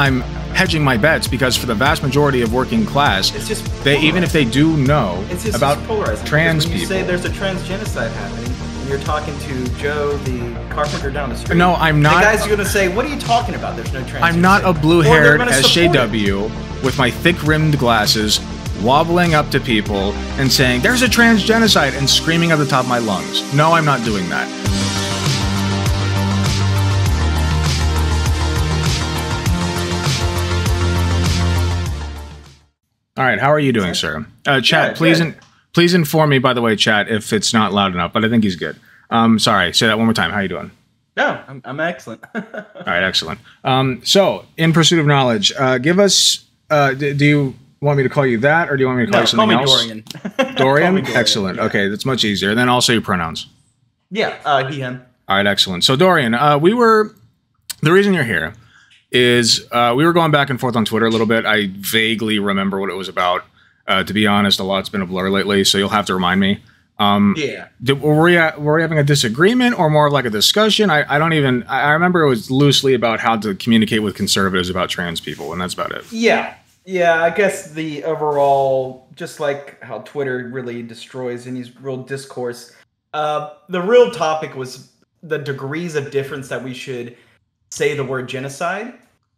I'm hedging my bets because for the vast majority of working class, It's just they even if they do know It's just about polarizing. trans when you people. say there's a trans genocide happening, and you're talking to Joe, the carpenter down the street. No, I'm not- The guy's are gonna say, "What are you talking about? There's no trans." I'm not a blue Or they're haired gonna. SJW with my thick rimmed glasses wobbling up to people and saying, There's a trans genocide and screaming at the top of my lungs. No, I'm not doing that. All right, how are you doing, sir? Uh, chat, please, in, please inform me. By the way, chat, if it's not loud enough, but I think he's good. Um, sorry, say that one more time. How are you doing? No, I'm, I'm excellent. All right, excellent. Um, so, in pursuit of knowledge, uh, give us. Uh, d- do you want me to call you that, or do you want me to call no, you something call me else? Dorian. Dorian? Dorian, Excellent. yeah. Okay, that's much easier. Then also your pronouns. Yeah, uh, he, him. All right, excellent. So, Dorian, uh, we were. The reason you're here is uh, we were going back and forth on Twitter a little bit. I vaguely remember what it was about. Uh, to be honest, a lot's been a blur lately, so you'll have to remind me. Um, Yeah. Did, were we at, were we having a disagreement or more of like a discussion? I, I don't even. I I remember it was loosely about how to communicate with conservatives about trans people, and that's about it. Yeah. Yeah, I guess the overall, just like how Twitter really destroys any real discourse, uh, the real topic was the degrees of difference that we should say the word genocide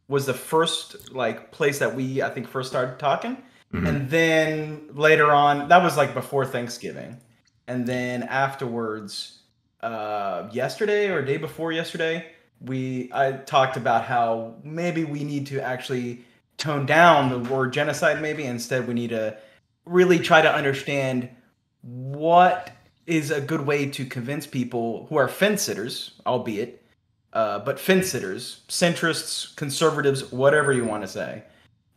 was the first like place that we I think first started talking, and then later on that was like before Thanksgiving, and then afterwards, uh, yesterday or day before yesterday, we I talked about how maybe we need to actually tone down the word genocide maybe. Instead we need to really try to understand what is a good way to convince people who are fence sitters albeit uh, but fence sitters centrists conservatives whatever you want to say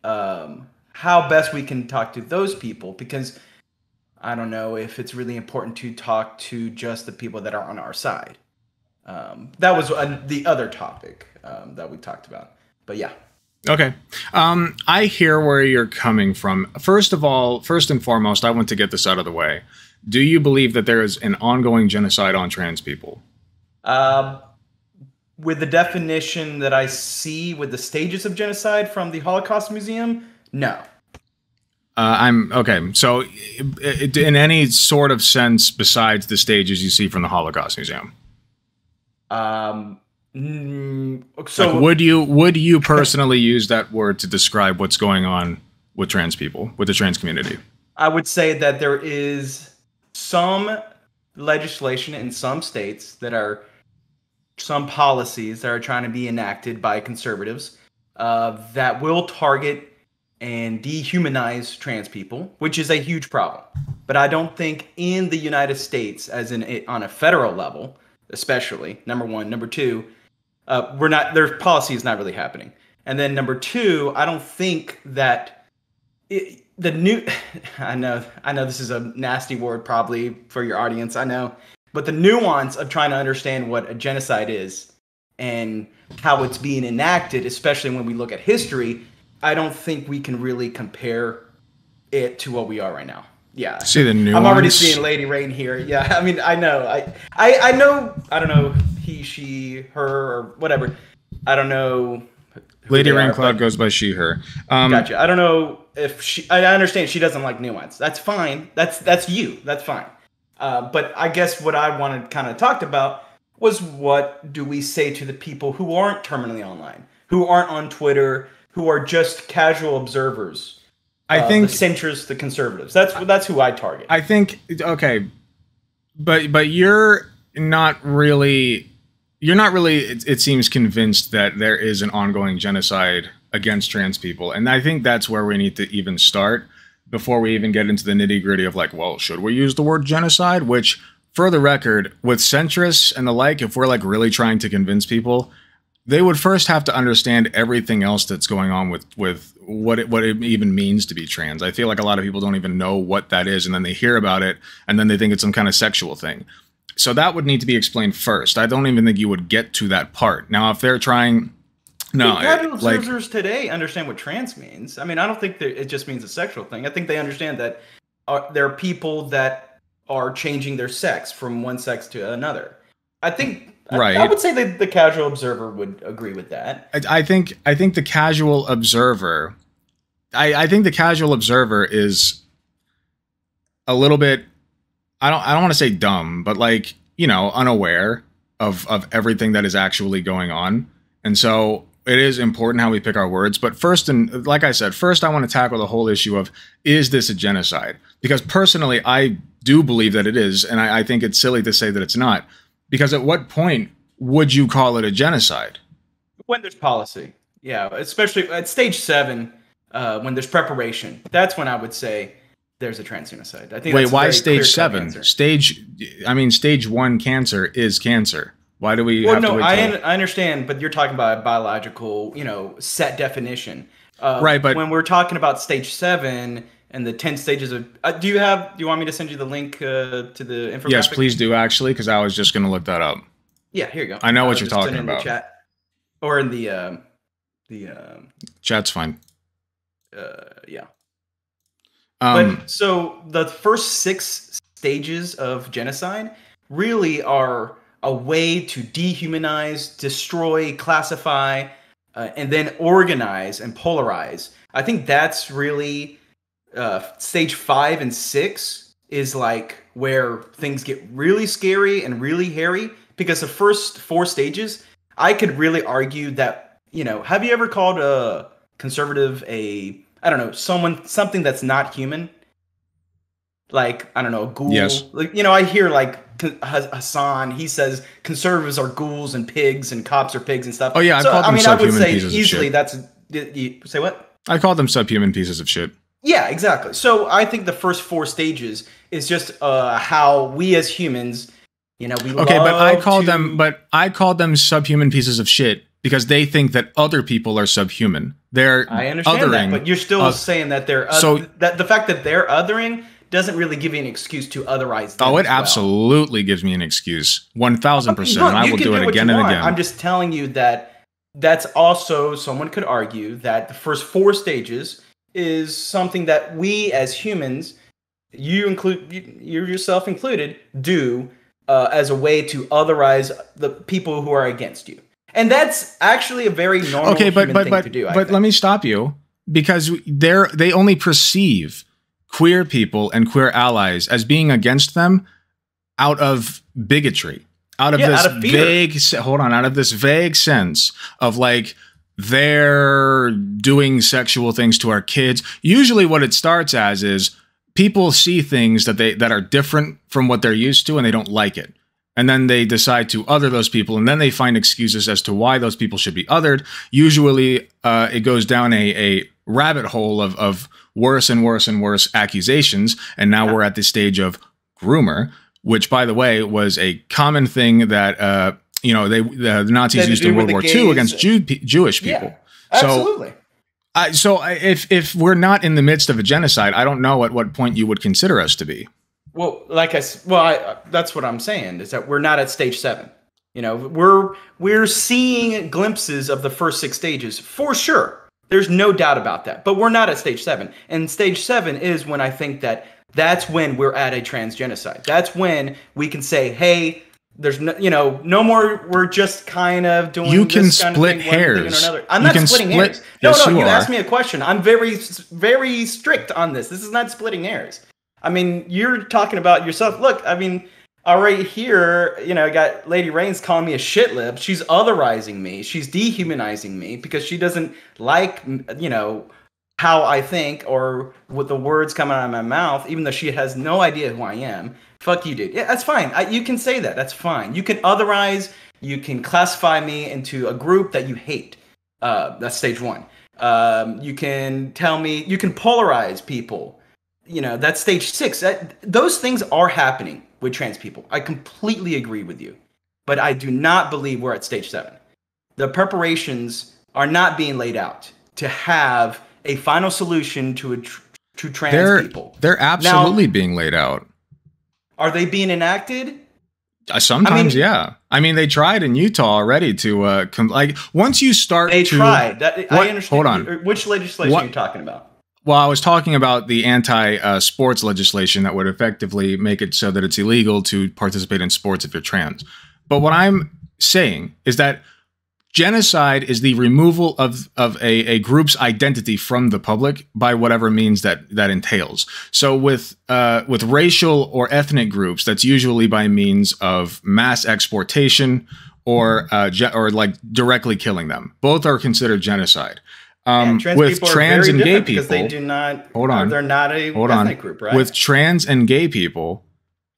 um, how best we can talk to those people because i don't know if it's really important to talk to just the people that are on our side um, that was uh, the other topic um, that we talked about but yeah Okay. Um, I hear where you're coming from. First of all, first and foremost, I want to get this out of the way. Do you believe that there is an ongoing genocide on trans people? Um, with the definition that I see with the stages of genocide from the Holocaust Museum, no. Uh, I'm okay. So, in any sort of sense besides the stages you see from the Holocaust Museum, Um, mm, so like, would you would you personally use that word to describe what's going on with trans people, with the trans community? I would say that there is some legislation in some states that are some policies that are trying to be enacted by conservatives uh, that will target and dehumanize trans people, which is a huge problem. But I don't think in the United States, as in a, on a federal level, especially number one, number two, uh, we're not their policy is not really happening. And then number two, I don't think that it, the new I know I know this is a nasty word probably for your audience, I know. But the nuance of trying to understand what a genocide is and how it's being enacted, especially when we look at history, I don't think we can really compare it to what we are right now. Yeah. See the nuance. I'm already seeing Lady Rain here. Yeah, I mean, I know. I, I, I know. I don't know he, she, her, or whatever. I don't know. Lady they are, Raincloud goes by she her. Um, Gotcha. I don't know if she. I understand she doesn't like nuance. That's fine. That's that's you. That's fine. Uh, but I guess what I wanted kind of talked about was what do we say to the people who aren't terminally online, who aren't on Twitter, who are just casual observers. I uh, think the centrists, the conservatives. That's that's who I target. I think okay, but but you're not really you're not really it, it seems convinced that there is an ongoing genocide against trans people, and I think that's where we need to even start before we even get into the nitty gritty of like, well, should we use the word genocide? Which, for the record, with centrists and the like, if we're like really trying to convince people, they would first have to understand everything else that's going on with with what it what it even means to be trans. I feel like a lot of people don't even know what that is, and then they hear about it, and then they think it's some kind of sexual thing. So that would need to be explained first. I don't even think you would get to that part. Now, if they're trying, no, Casual it- like observers today understand what trans means. I mean, I don't think that it just means a sexual thing. I think they understand that uh, there are people that are changing their sex from one sex to another. I think Right. I, I would say that the casual observer would agree with that. I, I think I think the casual observer, I, I think the casual observer is a little bit. I don't I don't want to say dumb, but like you know unaware of of everything that is actually going on, and so it is important how we pick our words. But first, and like I said, first I want to tackle the whole issue of is this a genocide? Because personally, I do believe that it is, and I, I think it's silly to say that it's not. Because at what point would you call it a genocide? When there's policy, yeah, especially at stage seven, uh, when there's preparation, that's when I would say there's a transgenocide. I think. Wait, why stage seven? Stage, I mean, stage one cancer is cancer. Why do we? Well, no, I, I understand, but you're talking about a biological, you know, set definition. Uh, right, but when we're talking about stage seven and the ten stages of, uh, do you have? Do you want me to send you the link uh, to the infographic? Yes, please do. Actually, because I was just going to look that up. Yeah, here you go. I know what you're talking about. chat or in the um, the um, chat's fine. Uh, yeah. Um, but so the first six stages of genocide really are a way to dehumanize, destroy, classify, uh, and then organize and polarize. I think that's really uh, stage five and six is like where things get really scary and really hairy because the first four stages, I could really argue that, you know, have you ever called a conservative a, I don't know, someone, something that's not human? Like, I don't know, a ghoul. Yes. Like, you know, I hear like Hasan, he says conservatives are ghouls and pigs and cops are pigs and stuff. Oh yeah, I so, called them I mean, I would say easily that's you say what? I call them subhuman pieces of shit. Yeah, exactly. So I think the first four stages is just uh, how we as humans you know, we okay, but I call to... them, but I call them subhuman pieces of shit because they think that other people are subhuman. They're I understand othering, that, but you're still uh, saying that they're so that the fact that they're othering doesn't really give you an excuse to otherize. oh, it absolutely gives me an excuse, one thousand percent. I will do, do it again and again. I'm just telling you that that's also someone could argue that the first four stages is something that we as humans, you include you yourself included, do uh, as a way to otherize the people who are against you. And that's actually a very normal okay, but but but do, but let me stop you because they're they only perceive queer people and queer allies as being against them out of bigotry, out of yeah, this out of vague hold on, out of this vague sense of like they're doing sexual things to our kids. Usually, what it starts as is people see things that they that are different from what they're used to and they don't like it. And then they decide to other those people and then they find excuses as to why those people should be othered. Usually uh, it goes down a, a rabbit hole of, of worse and worse and worse accusations and now we're at the stage of groomer which by the way was a common thing that uh, you know they the, nazis used in world war ii against Jew, jewish people yeah, absolutely so, I, so if if we're not in the midst of a genocide, I don't know at what point you would consider us to be. Well, like I well, I, that's what I'm saying is that we're not at stage seven. You know, we're we're seeing glimpses of the first six stages for sure. There's no doubt about that. But we're not at stage seven. And stage seven is when I think that that's when we're at a trans genocide. That's when we can say, hey, there's no, you know, no more. We're just kind of doing. You can split thing, hairs. I'm you not splitting split, hairs. No, yes, no. You, you asked me a question. I'm very, very strict on this. This is not splitting hairs. I mean, you're talking about yourself. Look, I mean, all right here, you know, I got Lady Rains calling me a shit lip. She's otherizing me. She's dehumanizing me because she doesn't like, you know, how I think or with the words coming out of my mouth, even though she has no idea who I am. Fuck you, dude. Yeah, that's fine. I, you can say that. That's fine. You can otherize. You can classify me into a group that you hate. Uh, that's stage one. Um, you can tell me. You can polarize people. You know that's stage six. That, those things are happening with trans people. I completely agree with you, but I do not believe we're at stage seven. The preparations are not being laid out to have a final solution to a tr- to trans they're, people. They're absolutely now, being laid out. Are they being enacted? Uh, sometimes, I mean, yeah. I mean, they tried in Utah already to uh, com- like once you start. They to, tried. That, what, I understand. Hold on. Which legislation what, are you talking about? Well, I was talking about the anti-sports uh, legislation that would effectively make it so that it's illegal to participate in sports if you're trans. But what I'm saying is that genocide is the removal of of a, a group's identity from the public by whatever means that that entails. So with uh, with racial or ethnic groups, that's usually by means of mass exportation or uh, or like directly killing them. Both are considered genocide. Um, trans with trans and gay people, because they do not. Hold on. They're not a Hold ethnic on. group, right? With trans and gay people,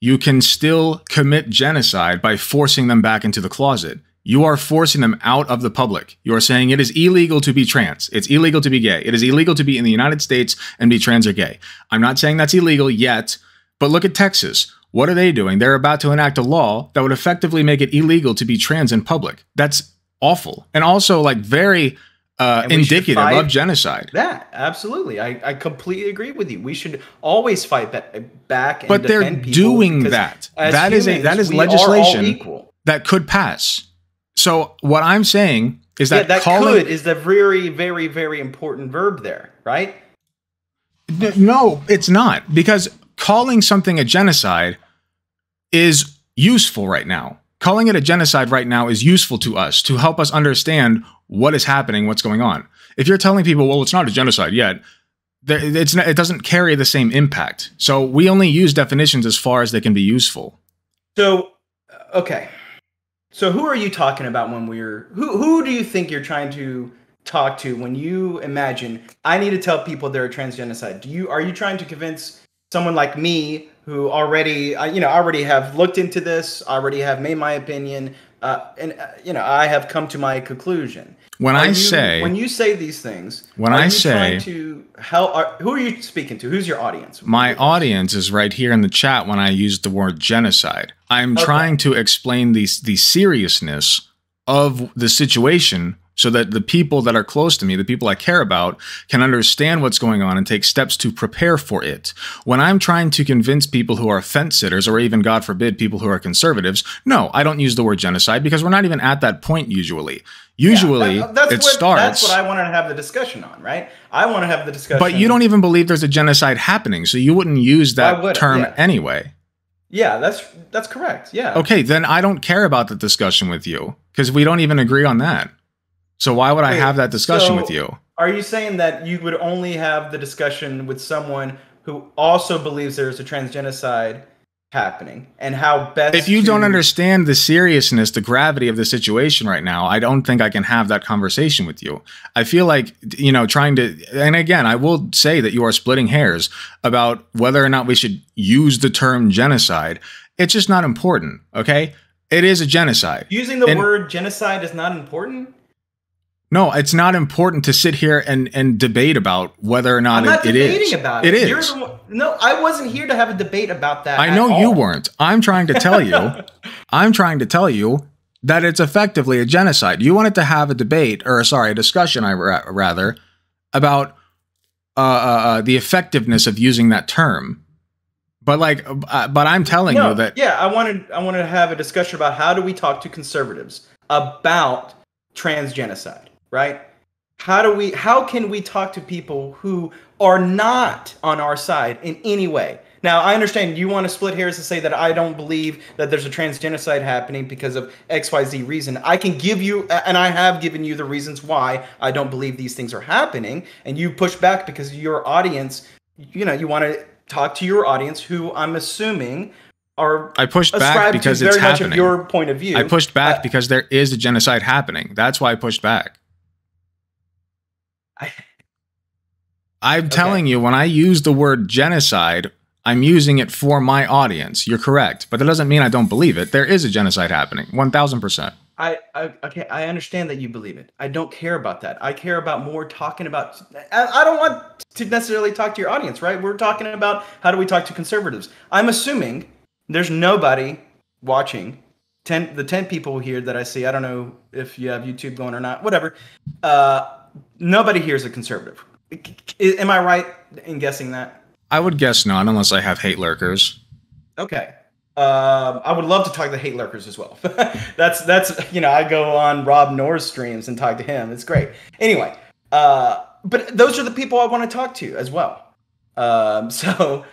you can still commit genocide by forcing them back into the closet. You are forcing them out of the public. You are saying it is illegal to be trans. It's illegal to be gay. It is illegal to be in the United States and be trans or gay. I'm not saying that's illegal yet, but look at Texas. What are they doing? They're about to enact a law that would effectively make it illegal to be trans in public. That's awful. And also like very uh, And we should indicative of genocide. that absolutely, I, I completely agree with you. We should always fight back. And But they're doing that. That is a- humans, that is we are all legislation. equal. that could pass. So what I'm saying is yeah, that, that calling could is the very, very, very important verb there, right? No, it's not because calling something a genocide is useful right now. Calling it a genocide right now is useful to us to help us understand what is happening, what's going on. If you're telling people, well, it's not a genocide yet, it's not, it doesn't carry the same impact. So we only use definitions as far as they can be useful. So, uh, okay. So, who are you talking about when we're who? Who do you think you're trying to talk to when you imagine I need to tell people they're a transgenocide? Do you are you trying to convince someone like me who already I, you know already have looked into this, already have made my opinion, uh, and uh, you know I have come to my conclusion. When Are I you- say when you say these things, When I say- to how are, who are you speaking to? Who's your audience? My audience is right here in the chat when I use the word genocide. I'm Okay. trying to explain the the seriousness of the situation so that the people that are close to me, the people I care about, can understand what's going on and take steps to prepare for it. When I'm trying to convince people who are fence sitters or even God forbid people who are conservatives, no, I don't use the word genocide because we're not even at that point usually. Usually That- that's it what, starts That's what I wanted to have the discussion on, right? I want to have the discussion. but you don't even believe there's a genocide happening, so you wouldn't use that would term Yeah. anyway. Yeah, that's that's correct. Yeah. Okay, then I don't care about the discussion with you because we don't even agree on that. So why would I have that discussion so- with you? Are you saying that you would only have the discussion with someone who also believes there's a transgenocide happening and how best If you to- don't understand the seriousness, the gravity of the situation right now, I don't think I can have that conversation with you. I feel like, you know, trying to, and again, I will say that you are splitting hairs about whether or not we should use the term genocide. It's just not important, okay? It is a genocide. using the and- word genocide is not important. No, it's not important to sit here and, and debate about whether or not, I'm not it, it debating is. about it. It You're one- no, I wasn't here to have a debate about that. I know you weren't. I'm trying to tell you. I'm trying to tell you that it's effectively a genocide. You wanted to have a debate, or sorry, a discussion, I ra- rather, about uh, uh, uh, the effectiveness of using that term. But like, uh, but I'm telling No, you that yeah, I wanted I wanted to have a discussion about how do we talk to conservatives about transgenocide, right? How do we how can we talk to people who are not on our side in any way? Now, I understand you want to split hairs and say that I don't believe that there's a transgenocide happening because of XYZ reason. I can give you, and I have given you the reasons why I don't believe these things are happening, and you push back because your audience, you know, you want to talk to your audience who I'm assuming are I pushed back because to it's very much happening. of your point of view. I pushed back Uh, because there is a genocide happening. That's why I pushed back. I- I'm telling you, when I use the word genocide, I'm using it for my audience. You're correct, but that doesn't mean I don't believe it. There is a genocide happening, one thousand percent. I, I okay, I understand that you believe it. I don't care about that. I care about more talking about. I, I don't want to necessarily talk to your audience, right? We're talking about how do we talk to conservatives. I'm assuming there's nobody watching. Ten the ten people here that I see. I don't know if you have YouTube going or not. Whatever. Uh, nobody here is a conservative. Am I right in guessing that? I would guess not, unless I have hate lurkers. Okay. Um, I would love to talk to the hate lurkers as well. that's that's you know I go on Rob Noerr's streams and talk to him. It's great. Anyway, uh, but those are the people I want to talk to as well. Um, so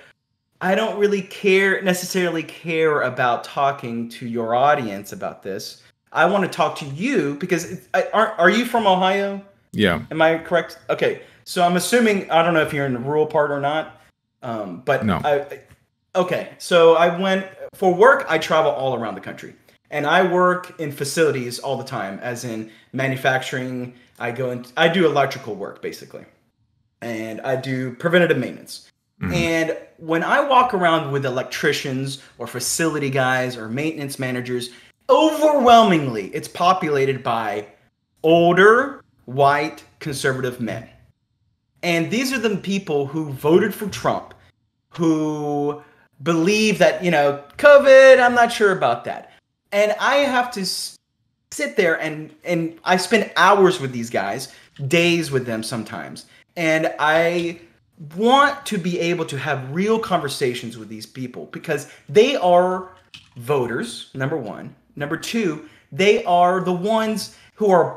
I don't really care necessarily care about talking to your audience about this. I want to talk to you because I, are are you from Ohio? Yeah. Am I correct? Okay, so I'm assuming I don't know if you're in the rural part or not, um, but No. I, okay, so I went for work. I travel all around the country, and I work in facilities all the time, as in manufacturing. I go in. I do electrical work basically, and I do preventative maintenance. And when I walk around with electricians or facility guys or maintenance managers, overwhelmingly it's populated by older white conservative men. And these are the people who voted for Trump, who believe that, you know, COVID, I'm not sure about that. And I have to sit there and and I spend hours with these guys, days with them sometimes. And I want to be able to have real conversations with these people because they are voters, number 1. Number 2, they are the ones who are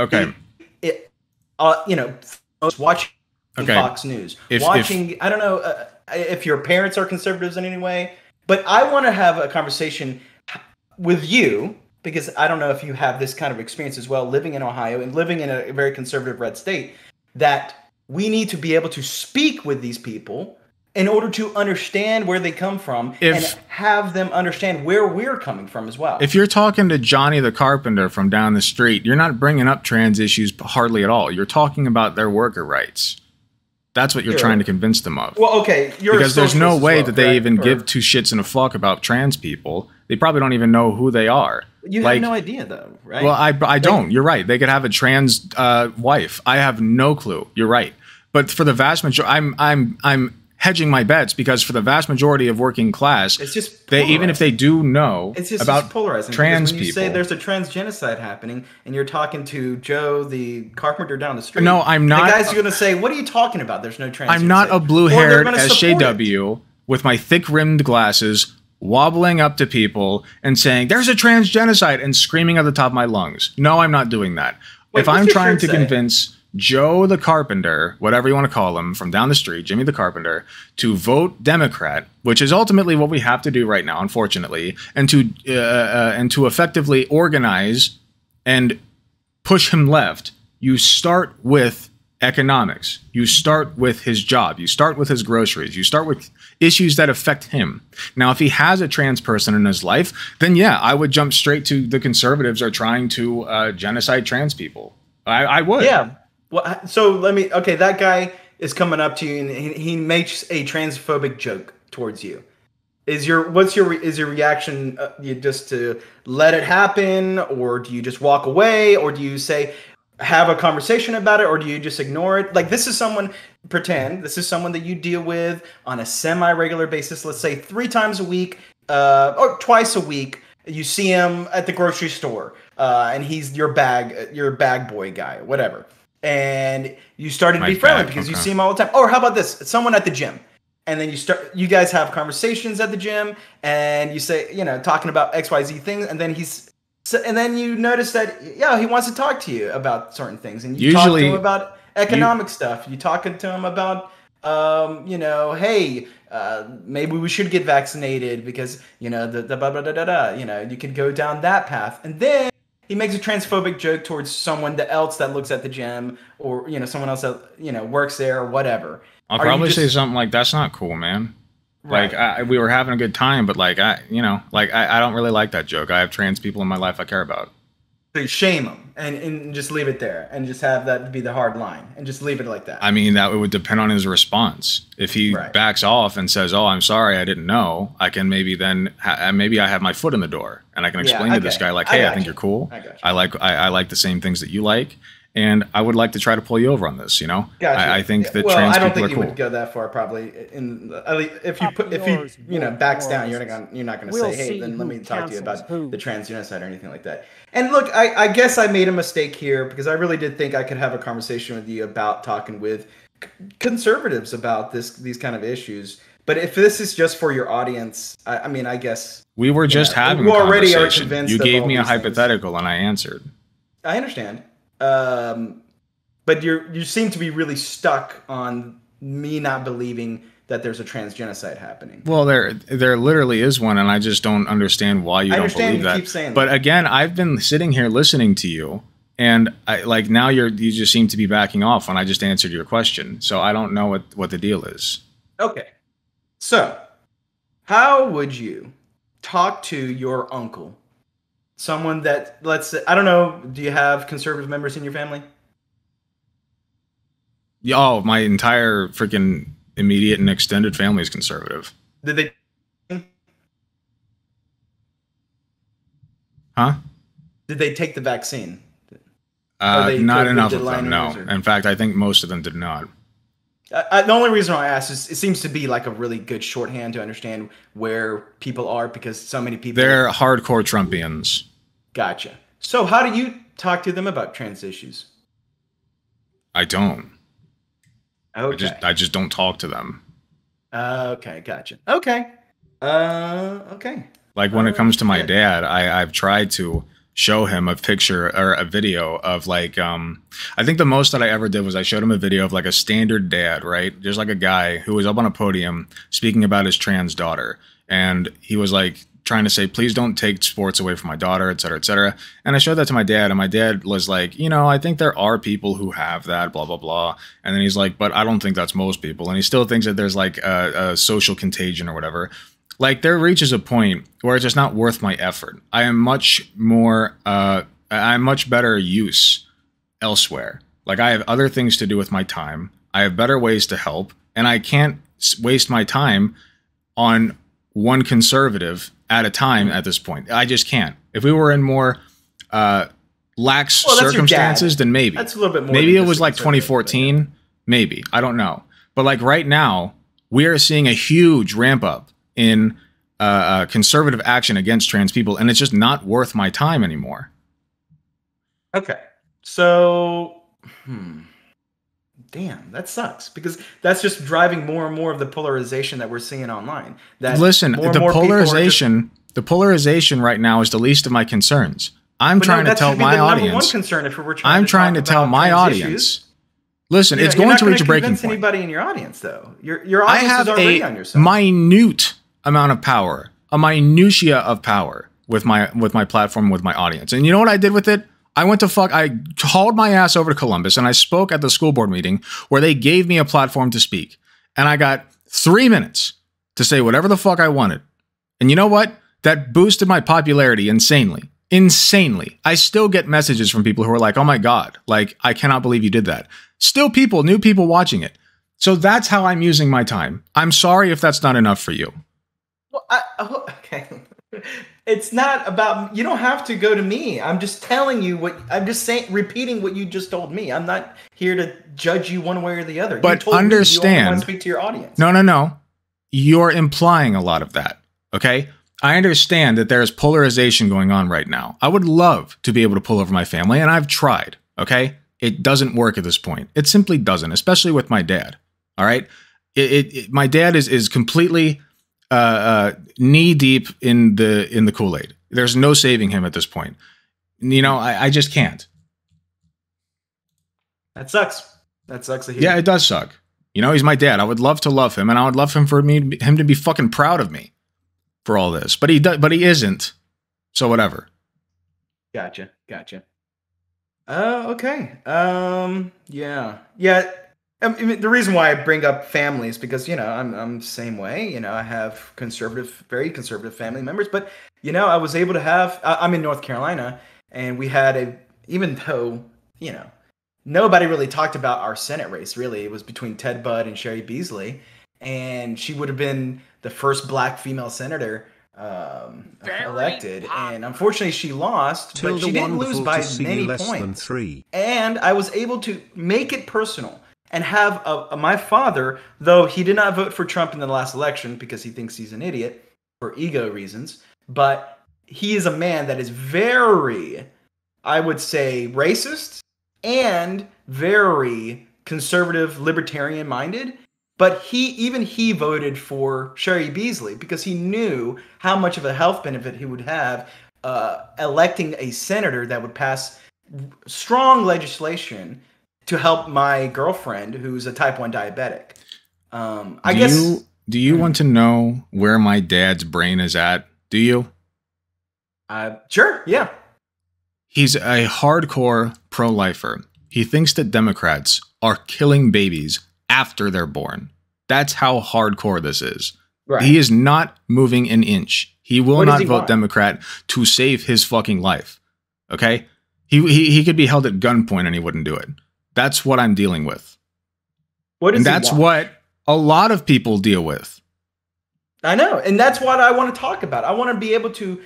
Okay. it, uh, you know, most watching Okay. Fox News, If- watching. I don't know uh, if your parents are conservatives in any way, but I want to have a conversation with you because I don't know if you have this kind of experience as well, living in Ohio and living in a very conservative red state. That we need to be able to speak with these people in order to understand where they come from If- and have them understand where we're coming from as well. If you're talking to Johnny the carpenter from down the street, you're not bringing up trans issues hardly at all. You're talking about their worker rights. That's what you're Sure. trying to convince them of. well, okay, because there's no way well, that they even Or- give two shits and a fuck about trans people. They probably don't even know who they are. You like, have no idea though, right? Well, I, I don't. You're right. They could have a trans uh, wife. I have no clue. You're right. But for the vast majority, I'm I'm I'm hedging my bets because for the vast majority of working class, It's just they even if they do know It's just about it's polarizing. trans when you people. say there's a trans genocide happening, and you're talking to Joe, the carpenter down the street. No, I'm not- The guys are going to say, "What are you talking about? There's no trans." I'm not a blue-haired they're gonna support it. SJW with my thick-rimmed glasses, wobbling up to people and saying, "There's a trans genocide," and screaming at the top of my lungs. No, I'm not doing that. Wait, if I'm trying to say? convince Joe the Carpenter, whatever you want to call him, from down the street, Jimmy the Carpenter, to vote Democrat, which is ultimately what we have to do right now, unfortunately, and to uh, uh, and to effectively organize and push him left, you start with economics. You start with his job. You start with his groceries. You start with issues that affect him. Now, if he has a trans person in his life, then yeah, I would jump straight to the conservatives are trying to uh, genocide trans people. I, I would. Yeah. Well, so let me. Okay, that guy is coming up to you, and he, he makes a transphobic joke towards you. Is your what's your is your reaction? Uh, you just to let it happen, or do you just walk away, or do you say have a conversation about it, or do you just ignore it? Like this is someone pretend this is someone that you deal with on a semi regular basis. Let's say three times a week, uh, or twice a week. You see him at the grocery store, uh, and he's your bag your bag boy guy, whatever. And you started to be friendly because you see him all the time. Or how about this? Someone at the gym and then you start you guys have conversations at the gym and you say you know talking about xyz things and then he's so, and then you notice that yeah he wants to talk to you about certain things and you talk to Usually- him about economic stuff you talking to him about um, you know hey uh, maybe we should get vaccinated because you know the, the blah, blah, blah, blah, blah. you know you could go down that path and then he makes a transphobic joke towards someone else that looks at the gym or you know someone else that you know works there or whatever I'll Are probably say something like, "That's not cool, man." Right. Like I, we were having a good time, but like I, you know, like I, I don't really like that joke. I have trans people in my life I care about. Shame him and, and just leave it there and just have that be the hard line and just leave it like that. I mean, that would depend on his response. If he Right. backs off and says, "Oh, I'm sorry, I didn't know," I can maybe then ha- uh, maybe I have my foot in the door and I can Yeah, explain to this guy like, "Hey, I, got think you. you're cool. I. I like I, I like the same things that you like, and I would like to try to pull you over on this." You know, Gotcha. I, I think that well, trans I don't people think are you cool. would go that far. Probably in at least if you put if you you know backs down, you're not gonna you're not gonna We'll say, hey, then let me talk to you about who. the trans genocide or anything like that. And look, I, I guess I made a mistake here because I really did think I could have a conversation with you about talking with conservatives about this these kind of issues. But if this is just for your audience, I, I mean, I guess We were just know, having you a already are convinced You gave me a these things. hypothetical and I answered. I understand. Um, but you're you seem to be really stuck on me not believing that there's a trans genocide happening. Well, there there literally is one, and I just don't understand why you I don't believe you that. keep saying but that. again, I've been sitting here listening to you, and I like now you're you just seem to be backing off when I just answered your question. So I don't know what what the deal is. Okay. So, how would you talk to your uncle? Someone that, let's say, I don't know, do you have conservative members in your family? Yeah, Oh, my entire freaking immediate and extended family is conservative. Did they Huh? did they take the vaccine? Uh, not enough of them. No. or- In fact, I think most of them did not. I, I, the only reason I asked is it seems to be like a really good shorthand to understand where people are because so many people. They're hardcore Trumpians. Gotcha. So, how do you talk to them about trans issues? I don't. Okay. I just I just don't talk to them. Uh, okay, gotcha. Okay. Uh, okay. Like when Uh, it comes to my yeah. dad, I, I've tried to show him a picture or a video of like um I think the most that I ever did was I showed him a video of like a standard dad, right? Just like a guy who was up on a podium speaking about his trans daughter. And he was like trying to say, please don't take sports away from my daughter, et cetera, et cetera. And I showed that to my dad, and my dad was like, you know, I think there are people who have that, blah, blah, blah. And then he's like, but I don't think that's most people. And he still thinks that there's like a, a social contagion or whatever like there reaches a point where it's just not worth my effort. I am much more uh I'm much better use elsewhere. Like I have other things to do with my time. I have better ways to help and I can't waste my time on one conservative at a time at this point. I just can't. If we were in more uh lax Well, circumstances then maybe. That's a little bit more. Maybe it was like conservative, but 2014. Maybe. I don't know. But like right now, we are seeing a huge ramp up in uh, uh, conservative action against trans people, and it's just not worth my time anymore. Okay. So, hmm. Damn, that sucks because that's just driving more and more of the polarization that we're seeing online. That Listen, more the more are just- polarization, the polarization right now is the least of my concerns. I'm But no, trying to tell my the number one audience. concern if we're trying I'm to trying to tell my audience. issues. Listen, You it's going to reach a breaking point. Anybody in your audience, though, your your I audience have is already a on your side. minute amount of power, a minutia of power with my with my platform with my audience. And you know what I did with it? I went to fuck. I hauled my ass over to Columbus and I spoke at the school board meeting where they gave me a platform to speak, and I got three minutes to say whatever the fuck I wanted. And you know what? That boosted my popularity insanely. Insanely. I still get messages from people who are like, oh my God, like, I cannot believe you did that. Still people, new people watching it. So that's how I'm using my time. I'm sorry if that's not enough for you. Well, I, oh, okay. It's not about you don't have to go to me. I'm just telling you what I'm just saying repeating what you just told me. I'm not here to judge you one way or the other. But told me you understand- want to speak to your audience. No, no, no. You're implying a lot of that. Okay. I understand that there's polarization going on right now. I would love to be able to pull over my family, and I've tried. Okay. It doesn't work at this point. It simply doesn't, especially with my dad. All right. It, it, it- my dad is is completely uh, uh, knee deep in the in the Kool Aid. There's no saving him at this point. You know, I, I just can't. That sucks. That sucks. Yeah, it does suck. You know, he's my dad. I would love to love him, and I would love him for me him to be fucking proud of me for all this. But he does, but he isn't. So whatever. Gotcha. Gotcha. Uh, okay. Um, yeah, yeah. I mean, the reason why I bring up family is because you know I'm I'm the same way. You know, I have conservative, very conservative family members, but you know, I was able to have. I, I'm in North Carolina, and we had a. Even though you know, nobody really talked about our Senate race. Really, it was between Ted Budd and Cheri Beasley, and she would have been the first Black female senator um, elected. popular. And unfortunately, she lost, but Tilda she didn't lose by many you than points three. and I was able to make it personal and have a, a- my father, though he did not vote for Trump in the last election because he thinks he's an idiot for ego reasons, but he is a man that is very, I would say, racist and very conservative, libertarian minded. But he, even he voted for Cheri Beasley because he knew how much of a health benefit he would have uh, electing a senator that would pass strong legislation to help my girlfriend who's a type 1 diabetic. Um, I do guess You, do you want to know where my dad's brain is at? Do you? uh, sure, yeah. He's a hardcore pro lifer. He thinks that Democrats are killing babies after they're born. That's how hardcore this is. Right. He is not moving an inch. He will What not he vote want? Democrat to save his fucking life. Okay? He, he he could be held at gunpoint and he wouldn't do it. That's what I'm dealing with. what And that's what a lot of people deal with. I know, and that's what I want to talk about. I want to be able to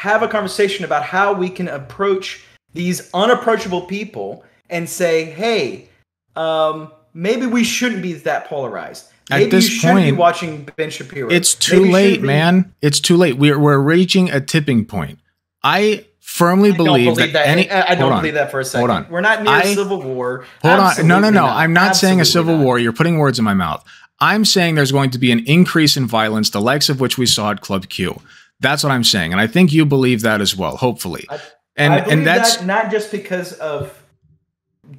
have a conversation about how we can approach these unapproachable people and say, "Hey, um, maybe we shouldn't be that polarized. At this you shouldn't be point, watching Ben Shapiro. It's too you late, man. It's too late. We're we're reaching a tipping point. I firmly believe, believe that, that. any I don't on. believe that for a second. Hold on. We're not near I- a civil war. Hold on. No, no, Absolutely no. I'm not saying a civil not. war. You're putting words in my mouth. I'm saying there's going to be an increase in violence, the likes of which we saw at Club Q. That's what I'm saying, and I think you believe that as well. Hopefully, I- and and that's that not just because of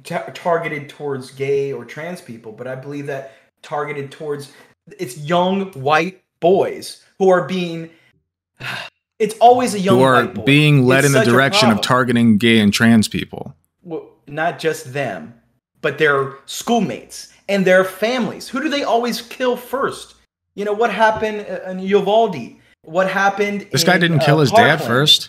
ta- targeted towards gay or trans people, but I believe that targeted towards it's young white boys who are being. It's always a young who are being led It's in the direction of targeting gay and trans people. Well, not just them, but their schoolmates and their families. Who do they always kill first? You know what happened uh, in Uvalde? What happened? This guy didn't uh, kill his dad first.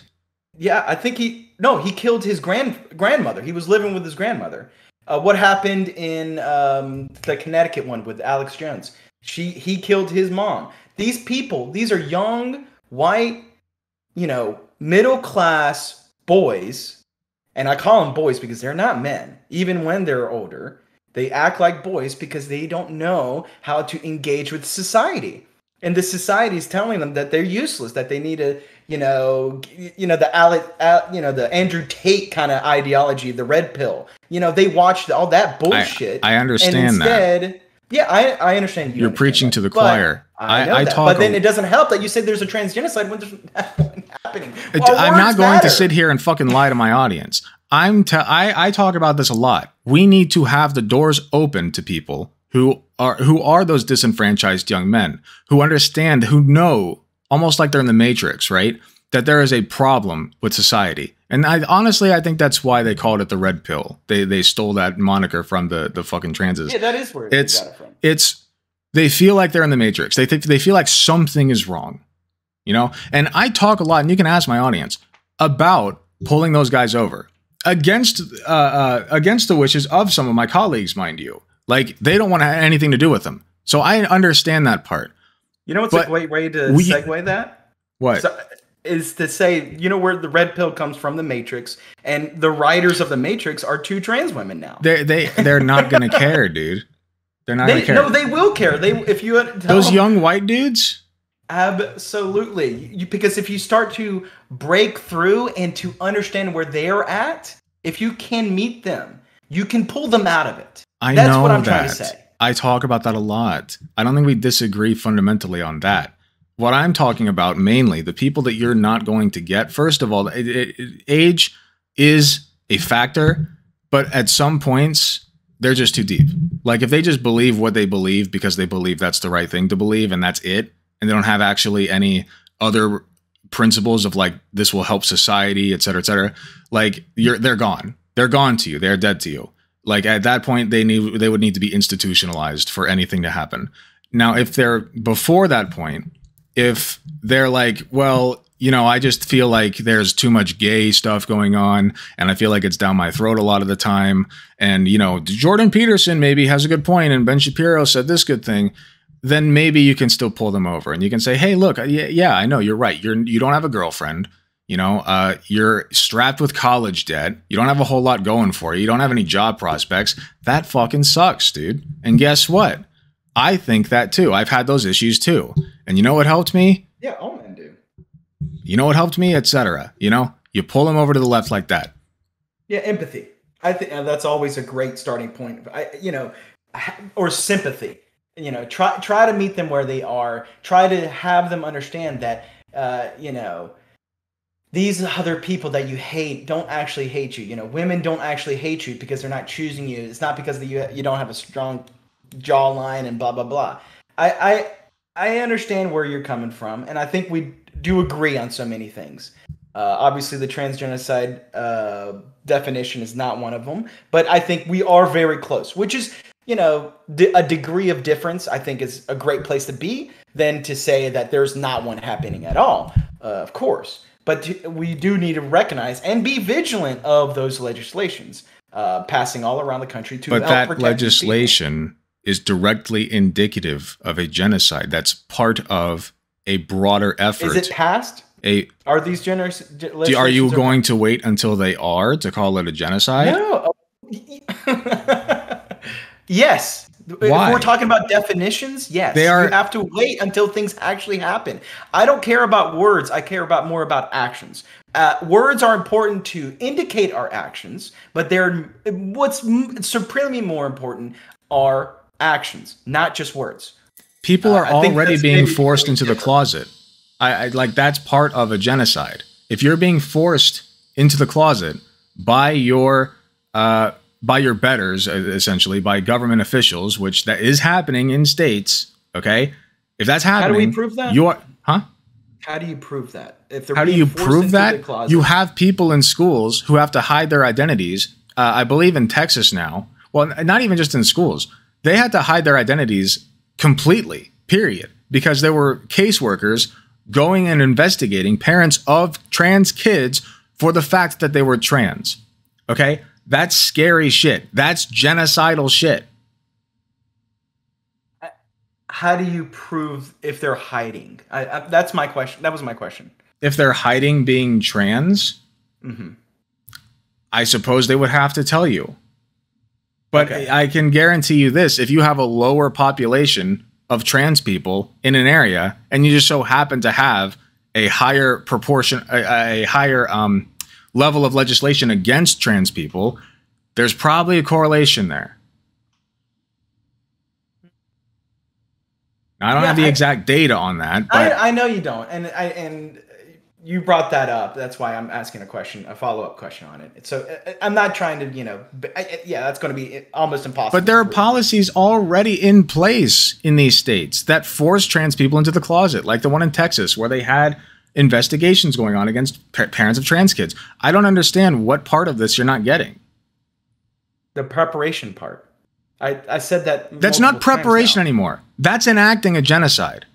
Yeah, I think he no, he killed his grand grandmother. He was living with his grandmother. Uh, what happened in um, the Connecticut one with Alex Jones? She he killed his mom. These people, these are young white, you know, middle class boys, and I call them boys because they're not men. Even when they're older, they act like boys because they don't know how to engage with society. And the society is telling them that they're useless, that they need to, you know, you know the Alec, Al, you know the Andrew Tate kind of ideology, the red pill. You know, they watched all that bullshit. I and understand that. instead, yeah, I I understand. You You're understand preaching that. to the But choir. I, I- I that. talk but then a- it doesn't help that you say there's a transgenocide when there's nothing happening. Our I'm not going matter. to sit here and fucking lie to my audience. I'm t- I, I talk about this a lot. We need to have the doors open to people who are who are those disenfranchised young men who understand, who know, almost like they're in the Matrix, right? That there is a problem with society. And I honestly I think that's why they called it the red pill. They they stole that moniker from the the fucking transes. Yeah, that is where It's- it from. it's they feel like they're in the matrix they think they feel like something is wrong you know and i talk a lot and you can ask my audience about pulling those guys over against uh, uh against the wishes of some of my colleagues mind you like they don't want to have anything to do with them so i understand that part You know what's but a great way to we- segue that? what So, is to say, you know, where the red pill comes from, the Matrix, and the writers of the Matrix are two trans women now. they they they're not gonna care dude they're not They, gonna care no, they will care. They if you those them- young white dudes absolutely you, because if you start to break through and to understand where they're at, if you can meet them, you can pull them out of it. i That's know what I'm that trying to say. I talk about that a lot. I don't think we disagree fundamentally on that. What I'm talking about mainly, the people that you're not going to get, first of all, it, it, age is a factor, but at some points, they're just too deep. Like if they just believe what they believe because they believe that's the right thing to believe and that's it, and they don't have actually any other principles of like this will help society, et cetera, et cetera, like you're they're gone. They're gone to you. They're dead to you like at that point they need they would need to be institutionalized for anything to happen now if they're before that point if they're like well you know i just feel like there's too much gay stuff going on and i feel like it's down my throat a lot of the time and you know jordan peterson maybe has a good point and ben shapiro said this good thing then maybe you can still pull them over and you can say hey look yeah, yeah i know you're right you're you don't have a girlfriend you know, uh, you're strapped with college debt. You don't have a whole lot going for you. You don't have any job prospects. That fucking sucks, dude. And guess what? I think that too. I've had those issues too. And you know what helped me? Yeah, all men do. You know what helped me, etc. You know, you pull them over to the left like that. Yeah, empathy. I think uh, that's always a great starting point. I, you know, or sympathy. You know, try try to meet them where they are. Try to have them understand that, uh, you know, these other people that you hate don't actually hate you. You know, women don't actually hate you because they're not choosing you. It's not because you you don't have a strong jawline and blah blah blah. I I I understand where you're coming from, and I think we do agree on so many things. Uh, obviously, the transgenocide uh, definition is not one of them, but I think we are very close, which is, you know, d- a degree of difference. I think is a great place to be than to say that there's not one happening at all. Uh, of course, but t- we do need to recognize and be vigilant of those legislations uh, passing all around the country to. But help that protect these people. legislation is directly indicative of a genocide. That's part of a broader effort. is it passed? a Are these generous? do- are you going to wait until they are to call it a genocide? No. yes. Why? If we're talking about definitions, yes. They are- You have to wait until things actually happen. I don't care about words. I care about more about actions. Uh, words are important to indicate our actions, but they're what's m- supremely more important are actions, not just words. People Uh, are think already being forced into the closet. I, I like that's part of a genocide. If you're being forced into the closet by your uh, by your betters, uh, essentially by government officials, which that is happening in states. Okay, if that's happening, how do we prove that? You're huh? How do you prove that? If they're How do you prove that? You have people in schools who have to hide their identities. Uh, I believe in Texas now. Well, not even just in schools. They had to hide their identities completely, period, because there were caseworkers going and investigating parents of trans kids for the fact that they were trans. Okay? That's scary shit. That's genocidal shit. how do you prove if they're hiding? I, I, that's my question. That was my question. If they're hiding being trans, hmm I suppose they would have to tell you. But Okay. I can guarantee you this if you have a lower population of trans people in an area and you just so happen to have a higher proportion, a, a higher um, level of legislation against trans people, there's probably a correlation there. I don't Yeah, have the I- exact data on that, but I, I know you don't, and I and you brought that up. That's why I'm asking a question, a follow up question on it. So uh, I'm not trying to, you know, b- I- I- yeah, that's going to be almost impossible. But there are policies already in place in these states that force trans people into the closet, like the one in Texas, where they had investigations going on against pa- parents of trans kids. I don't understand what part of this you're not getting. the preparation part. I, I said that. That's not preparation anymore. That's enacting a genocide.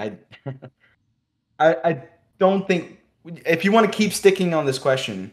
I, I, I don't think if you want to keep sticking on this question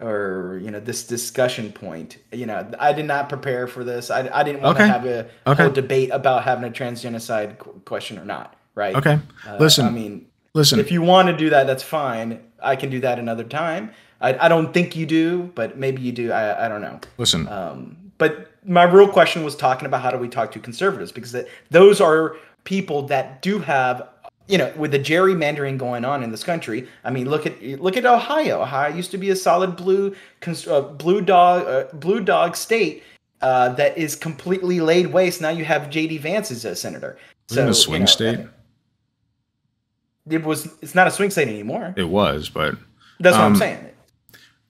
or you know this discussion point, you know, I did not prepare for this. I, I didn't want Okay. to have a Okay. whole debate about having a transgenocide qu- question or not. Right? Okay. Uh, Listen. I mean, Listen, if you want to do that, that's fine. I can do that another time. I, I don't think you do, but maybe you do. I, I don't know. listen. Um, but my real question was talking about how do we talk to conservatives because that, those are people that do have you know with the gerrymandering going on in this country i mean look at look at ohio. Ohio used to be a solid blue uh, blue dog uh, blue dog state uh, that is completely laid waste. Now you have jd vance as a senator. It a you swing know, state? it was it's not a swing state anymore. It was, but that's what Um, i'm saying.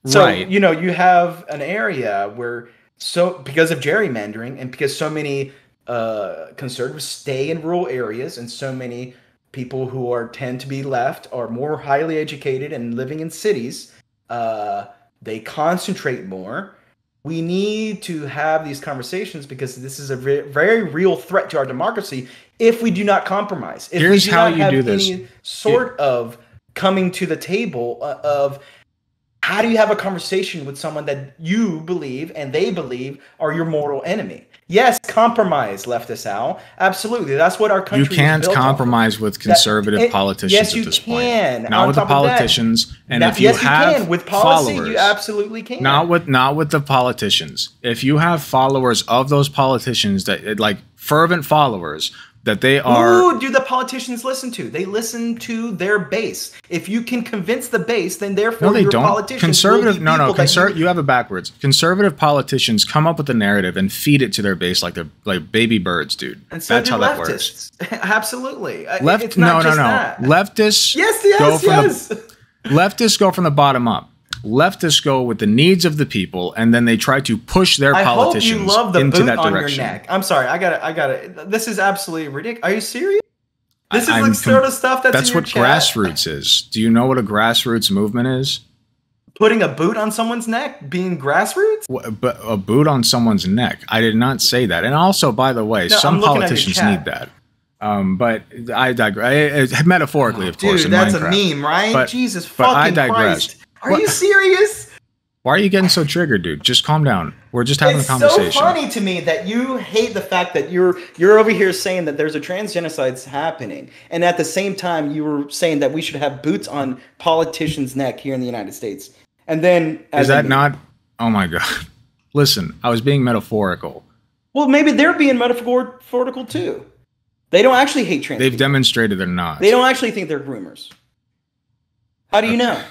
So right. you know, you have an area where so because of gerrymandering and because so many uh, conservatives stay in rural areas and so many people who are tend to be left are more highly educated and living in cities, uh, they concentrate more. We need to have these conversations because this is a ve- very real threat to our democracy if we do not compromise. If Here's how you do this. sort of coming to the table uh, of how do you have a conversation with someone that you believe and they believe are your mortal enemy? Yes, compromise, leftist Al. Absolutely. That's what our country you can't built on. compromise with conservative it- politicians yes, at this can. point. Not On with the that, politicians. and That- if you yes, have you can. With policy, followers, you absolutely can. not with not with the politicians. If you have followers of those politicians that like fervent followers that they are Who do the politicians listen to? They listen to their base. If you can convince the base, then therefore no, they your don't. politicians Conservative, no, no. Conser- you- you have it backwards. Conservative politicians come up with a narrative and feed it to their base like they're like baby birds, dude. and so That's how that works. Absolutely. Left, it's no, not no, just no. that. Leftists Yes, go yes, from yes. the leftists go from the bottom up. Leftists go with the needs of the people, and then they try to push their I hope politicians you love the into boot that on direction. your neck. I'm sorry, I got it. I got it. This is absolutely ridiculous. Are you serious? This is I'm like sort of stuff that's That's what chat. grassroots is. Do you know what a grassroots movement is? Putting a boot on someone's neck being grassroots. But a boot on someone's neck. I did not say that. And also, by the way, No, some I'm looking at your politicians need that. Um, but I digress. Metaphorically, of course. Dude, that's Minecraft. a meme, right? But- Jesus but I fucking digress. Christ. Are What- you serious? Why are you getting so triggered, dude? Just calm down. We're just having it's a conversation. It's so funny to me that you hate the fact that you're you're over here saying that there's a trans genocide happening, and at the same time you were saying that we should have boots on politicians' neck here in the United States. And then as Is that not? Oh my god! Listen, I was being metaphorical. Well, maybe they're being metaphorical too. They don't actually hate trans. They've people. demonstrated they're not. They don't actually think they're groomers. How do you uh, know?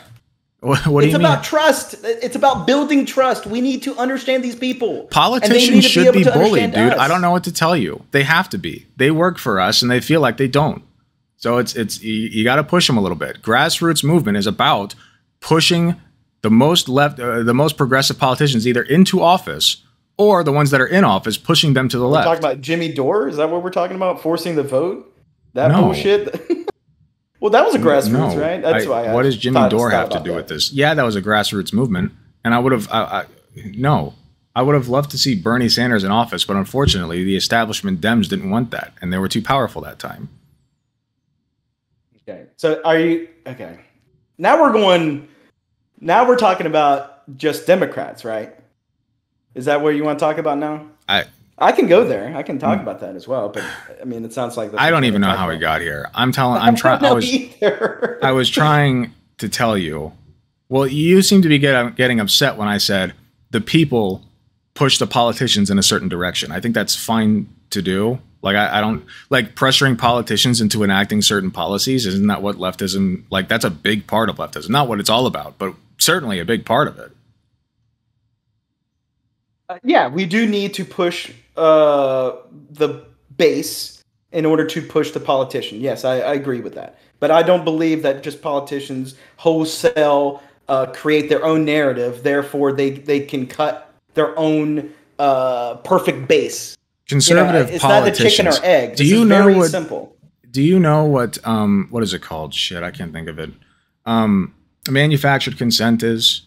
What, what do it's about mean? trust. It's about building trust. We need to understand these people. Politicians should able be bullied, dude. us. I don't know what to tell you. They have to be. They work for us, and they feel like they don't. So it's it's you, you got to push them a little bit. Grassroots movement is about pushing the most left, uh, the most progressive politicians either into office or the ones that are in office, pushing them to the We're left. talking about Jimmy Dore. Is that what we're talking about? Forcing the vote? That No. bullshit. well, that was a grassroots, no, right? That's I- why. I what does Jimmy Dore have to do that. with this? Yeah, that was a grassroots movement, and I would have. I, I, no, I would have loved to see Bernie Sanders in office, but unfortunately, the establishment Dems didn't want that, and they were too powerful that time. Okay. So are you okay? Now we're going. Now we're talking about just Democrats, right? Is that what you want to talk about now? I I can go there. I can talk about that as well. But I mean, it sounds like I don't even know how talk we got here. I'm telling. I'm trying. I was. either. I was trying to tell you. Well, you seem to be get, getting upset when I said the people push the politicians in a certain direction. I think that's fine to do. Like I, I don't like pressuring politicians into enacting certain policies. Isn't that what leftism like? That's a big part of leftism. Not what it's all about, but certainly a big part of it. Uh, yeah, we do need to push uh, the base in order to push the politician. Yes, I, I agree with that. But I don't believe that just politicians wholesale uh, create their own narrative. Therefore, they they can cut their own uh, perfect base. You know, Conservative it's not the chicken or egg. Do This you is know very what? simple? Do you know what? Um, what is it called? Shit, I can't think of it. Um, manufactured consent is.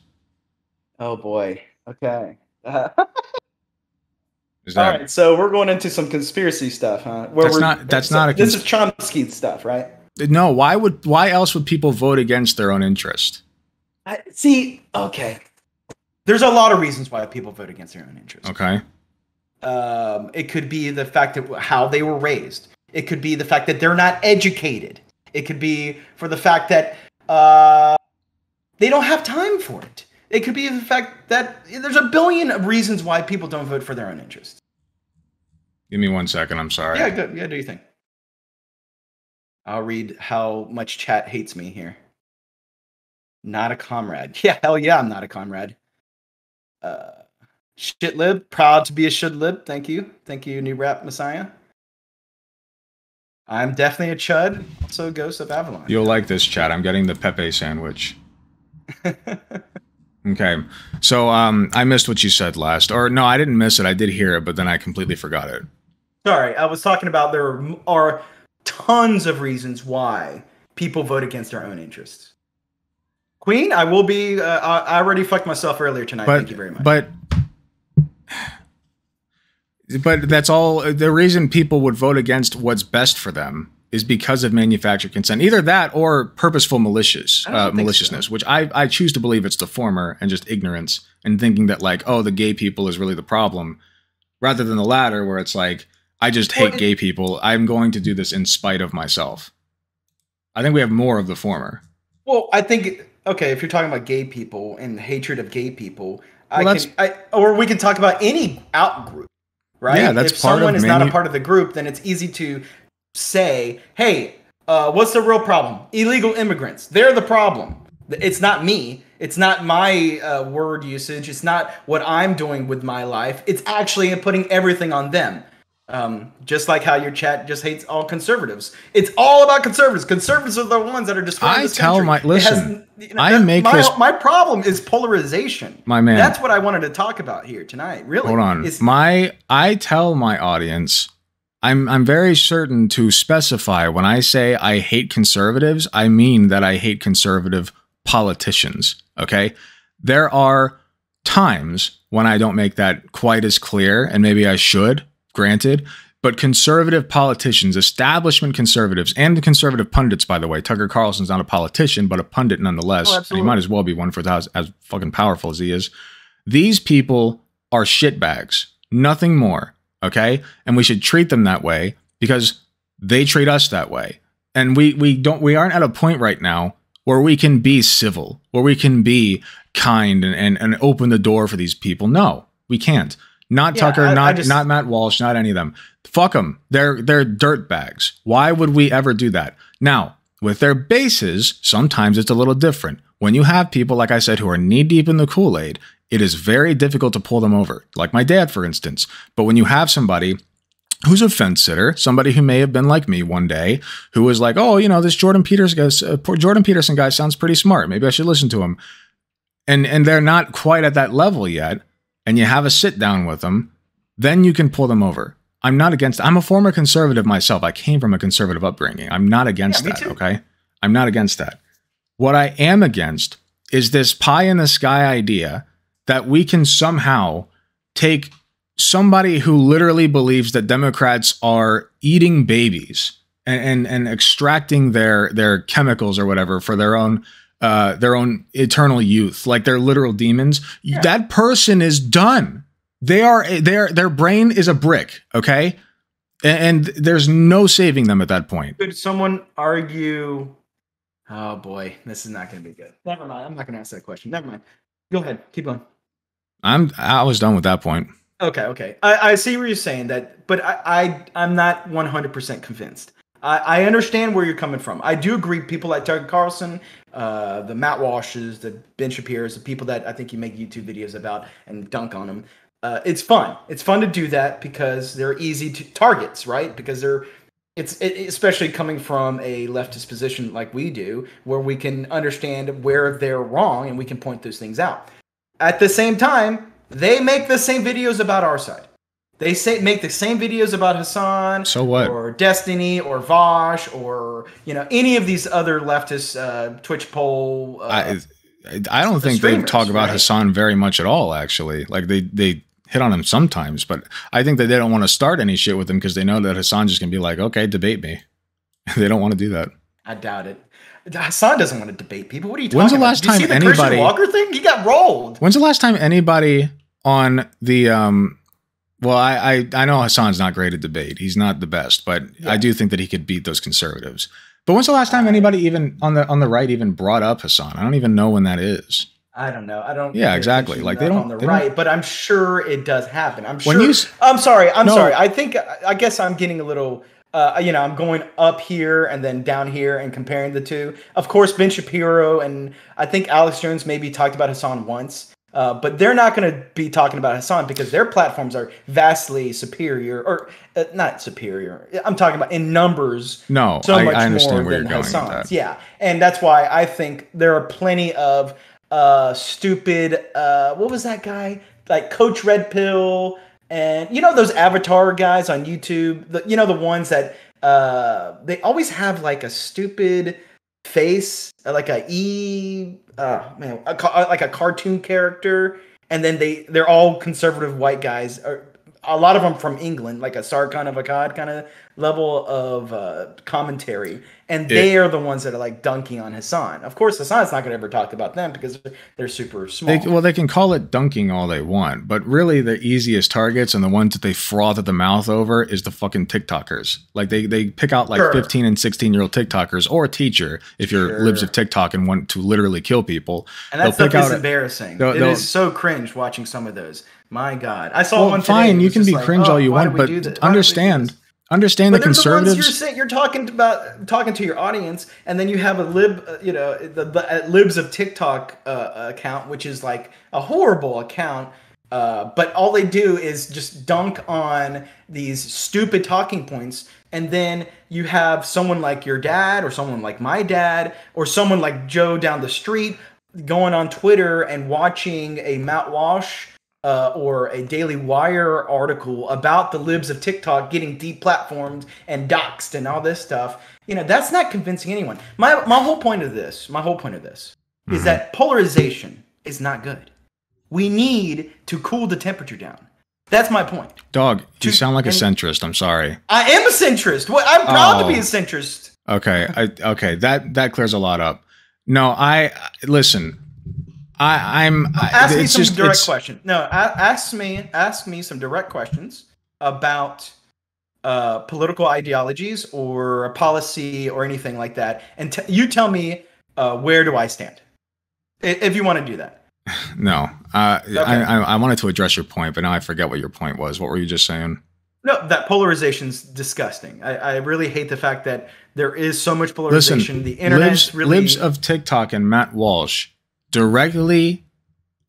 Oh boy. Okay. Uh, All right, so we're going into some conspiracy stuff, huh? Where That's we're- not- that's not a This is Chomsky stuff, right? no? Why would? Why else would people vote against their own interest? I, see, okay. There's a lot of reasons why people vote against their own interest. Okay. Um, it could be the fact that how they were raised. It could be the fact that they're not educated. It could be for the fact that uh, they don't have time for it. It could be the fact that there's a billion of reasons why people don't vote for their own interests. Give me one second. I'm sorry. Yeah, good. Yeah, do you think? I'll read how much chat hates me here. Not a comrade. Yeah, hell yeah, I'm not a comrade. Uh, shitlib, proud to be a shidlib. Thank you. Thank you, new rap messiah. I'm definitely a chud. Also, Ghost of Avalon. You'll like this chat. I'm getting the Pepe sandwich. Okay. So um, I missed what you said last, or no, I didn't miss it. I did hear it, but then I completely forgot it. Sorry, I was talking about there are tons of reasons why people vote against their own interests. Queen, I will be. Uh, I already fucked myself earlier tonight. But Thank you very much. but but that's all. The reason people would vote against what's best for them is because of manufactured consent. Either that or purposeful malicious uh, maliciousness, which I I choose to believe it's the former and just ignorance and thinking that like oh the gay people is really the problem, rather than the latter where it's like I just hate it- gay people. I'm going to do this in spite of myself. I think we have more of the former. Well, I think okay, if you're talking about gay people and hatred of gay people, I can, I, or we can talk about any out group, right? Yeah, that's if part of someone is not a part of the group, then it's easy to say, "Hey, uh, what's the real problem? Illegal immigrants. They're the problem. It's not me. It's not my uh, word usage. It's not what I'm doing with my life. It's actually putting everything on them." Um, just like how your chat just hates all conservatives. It's all about conservatives. Conservatives are the ones that are destroying I this tell country. my- listen, has- you know, I make my, this- my problem is polarization. My man. That's what I wanted to talk about here tonight. Really. Hold on. Is- my I tell my audience I'm I'm very certain to specify when I say I hate conservatives, I mean that I hate conservative politicians, okay? There are times when I don't make that quite as clear and maybe I should, granted, but conservative politicians, establishment conservatives, and the conservative pundits, by the way, Tucker Carlson's not a politician, but a pundit nonetheless. Oh, and he might as well be one for as, as fucking powerful as he is. These people are shitbags, nothing more. Okay, and we should treat them that way because they treat us that way. And we we don't we aren't at a point right now where we can be civil, where we can be kind and and, and open the door for these people. No, we can't. Not Yeah, Tucker, I- I not just- not Matt Walsh, not any of them. Fuck them. They're they're dirt bags. Why would we ever do that? Now, with their bases, sometimes it's a little different. When you have people, like I said, who are knee deep in the Kool Aid, it is very difficult to pull them over. Like my dad, for instance. But when you have somebody who's a fence sitter, somebody who may have been like me one day, who was like, "Oh, you know, this Jordan Peterson guy, uh, Jordan Peterson guy sounds pretty smart. Maybe I should listen to him." And and they're not quite at that level yet, and you have a sit down with them, then you can pull them over. I'm not against. I'm a former conservative myself. I came from a conservative upbringing. I'm not against Yeah, that. too. Okay, I'm not against that. What I am against is this pie in the sky idea that we can somehow take somebody who literally believes that Democrats are eating babies and and, and extracting their their chemicals or whatever for their own uh, their own eternal youth, like they're literal demons. Yeah. That person is done. They are their their brain is a brick. Okay, and, and there's no saving them at that point. Could someone argue? Oh boy, this is not going to be good. Never mind. I'm not going to ask that question. Never mind. Go ahead. Keep going. I'm I was done with that point. Okay, okay. I, I see what you're saying that, but I, I I'm not 100% convinced. I, I understand where you're coming from. I do agree. People like Tucker Carlson, uh, the Matt Walshes, the Ben Shapiro's, the people that I think you make YouTube videos about and dunk on them. Uh, it's fun. It's fun to do that because they're easy to targets, right? Because they're it's it, especially coming from a leftist position like we do, where we can understand where they're wrong and we can point those things out. At the same time, they make the same videos about our side. They say make the same videos about Hasan, So what? or Destiny, or Vosh, or you know any of these other leftist uh, Twitch poll. Uh, I I don't think they talk about right? Hasan very much at all. Actually, like they they hit on him sometimes, but I think that they don't want to start any shit with him because they know that Hasan just gonna be like, okay, debate me. they don't want to do that. I doubt it. Hasan doesn't want to debate people. What are you talking When's the about? last you time see the Christian Walker thing? He got rolled. When's the last time anybody on the um? Well, I I, I know Hasan's not great at debate. He's not the best, but Yeah. I do think that he could beat those conservatives. But when's the last time anybody even on the on the right even brought up Hasan? I don't even know when that is. I don't know. I don't. Yeah, exactly. Like, they don't- on the they don't- right, but I'm sure it does happen. I'm When sure. you s- I'm sorry. I'm No. sorry. I think. I guess I'm getting a little. Uh, you know, I'm going up here and then down here and comparing the two. Of course, Ben Shapiro and I think Alex Jones maybe talked about Hasan once, uh, but they're not going to be talking about Hasan because their platforms are vastly superior, or uh, not superior. I'm talking about in numbers No, so I, much I understand more where you're than going with that. Yeah, and that's why I think there are plenty of uh, stupid. Uh, what was that guy? Like Coach Red Pill, and you know those Avatar guys on YouTube. The, you know the ones that uh, they always have like a stupid face, uh, like a e, uh, man, a, like a cartoon character, and then they they're all conservative white guys. Or, a lot of them from England, like a Sargon of Akkad kind of level of uh, commentary, and they are the ones that are like dunking on Hasan. Of course, Hasan's not going to ever talk about them because they're, they're super small. They, well, they can call it dunking all they want, but really the easiest targets and the ones that they froth at the mouth over is the fucking TikTokers. Like they they pick out like Sure. 15 and 16 year old TikTokers or a teacher if you're Sure. libs of TikTok and want to literally kill people. and that stuff is embarrassing. they'll- It they'll- is so cringe watching some of those. My God, I saw Well, one. Fine, you can be like, cringe oh, all you want, but do this? Why do we do understand understand But the they're the conservatives. you're saying you're talking about talking to your audience, and then you have a lib, uh, you know, the, the uh, libs of TikTok uh, account, which is like a horrible account. Uh, but all they do is just dunk on these stupid talking points. And then you have someone like your dad, or someone like my dad, or someone like Joe down the street going on Twitter and watching a Matt Walsh uh, or a Daily Wire article about the libs of TikTok getting deplatformed and doxxed and all this stuff. You know, that's not convincing anyone. My my whole point of this, my whole point of this, is that polarization is not good. We need to cool the temperature down. That's my point. Dog, you To- sound like a centrist. I'm sorry. I am a centrist. What I'm proud to be Oh. a centrist. Okay, I, okay, that that clears a lot up. No, I listen. I, I'm. I, Ask me some just- direct questions. No, ask me ask me some direct questions about uh, political ideologies or a policy or anything like that, and t- you tell me uh, where do I stand, if you want to do that. No, uh, I, I I wanted to address your point, but now I forget what your point was. What were you just saying? No, that polarization's disgusting. I, I really hate the fact that there is so much Listen, polarization. the internet libs, really libs of TikTok and Matt Walsh directly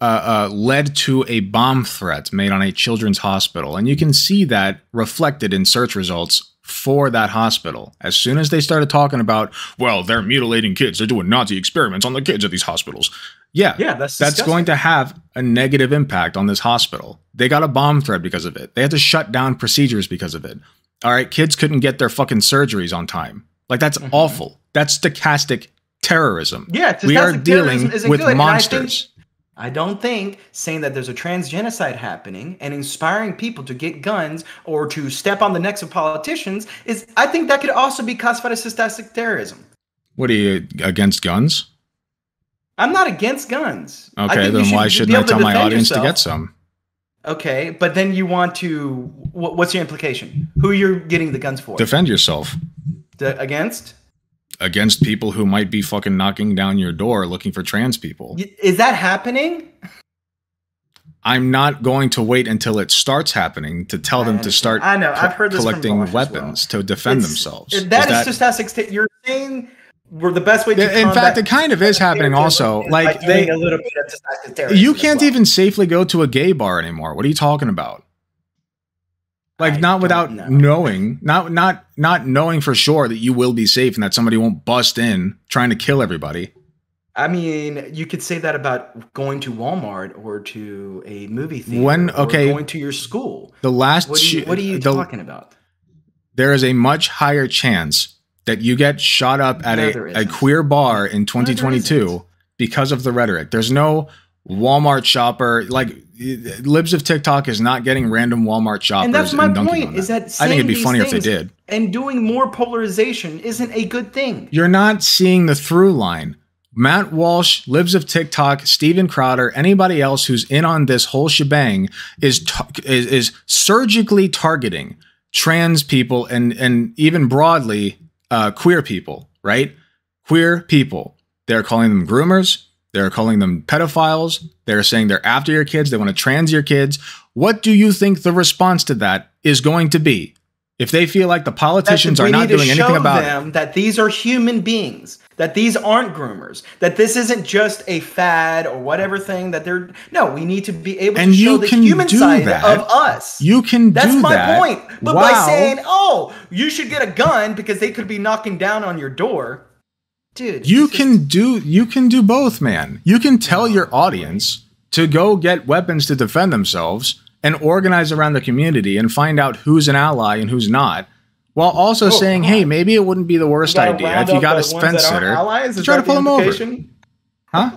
uh, uh, led to a bomb threat made on a children's hospital, and you can see that reflected in search results for that hospital. As soon as they started talking about, well, they're mutilating kids, they're doing Nazi experiments on the kids at these hospitals. Yeah, yeah, that's that's disgusting. going to have a negative impact on this hospital. They got a bomb threat because of it. They had to shut down procedures because of it. All right, kids couldn't get their fucking surgeries on time. Like that's Mhm. awful. That's stochastic terrorism. Yeah, we are dealing with good, and I think- monsters. I don't think saying that there's a trans genocide happening and inspiring people to get guns or to step on the necks of politicians is. I think that could also be classified as stochastic terrorism. What are you against guns? I'm not against guns. I Okay, then should why shouldn't I tell my audience yourself. to get some? Okay, but then you want to. What's your implication? Who you're getting the guns for? Defend yourself The- against? Against people who might be fucking knocking down your door looking for trans people. Is that happening? I'm not going to wait until it starts happening to tell I them to start. I know, I've heard collecting weapons to defend It's- themselves. That Is is stochastic. sta- You're saying we're the best way to. In fact, it kind of is happening also. Like they, a little bit of you can't well. even safely go to a gay bar anymore. What are you talking about? Like I not without know. knowing, not not not knowing for sure that you will be safe and that somebody won't bust in trying to kill everybody. I mean, you could say that about going to Walmart or to a movie theater. When- or okay. going to your school. The last What are you, what are you the- talking about? there is a much higher chance that you get shot up at No, a, a queer bar in 2022 isn't. because of the rhetoric. There's no Walmart shopper like libs of TikTok is not getting random Walmart shoppers And that's my dunking point. on Is that I think it'd be funnier if they did. And doing more polarization isn't a good thing. You're not seeing the through line. Matt Walsh, Libs of TikTok, Steven Crowder, anybody else who's in on this whole shebang is ta- is, is surgically targeting trans people and and even broadly uh, queer people, right? Queer people. They're calling them groomers. They're calling them pedophiles. They're saying they're after your kids. They want to trans your kids. What do you think the response to that is going to be? If they feel like the politicians are not doing anything about it, them that these are human beings. That these aren't groomers. That this isn't just a fad or whatever thing that they're. No, we need to be able And to show the human side that. of us. You can do That's my that. point. But wow. by saying, "Oh, you should get a gun because they could be knocking down on your door," dude, you this is- can do you can do both, man. You can tell your audience to go get weapons to defend themselves and organize around the community and find out who's an ally and who's not. While also Oh, saying, God. "Hey, maybe it wouldn't be the worst idea if you got a the fence sitter Allies? to Is try to pull the them over." Huh?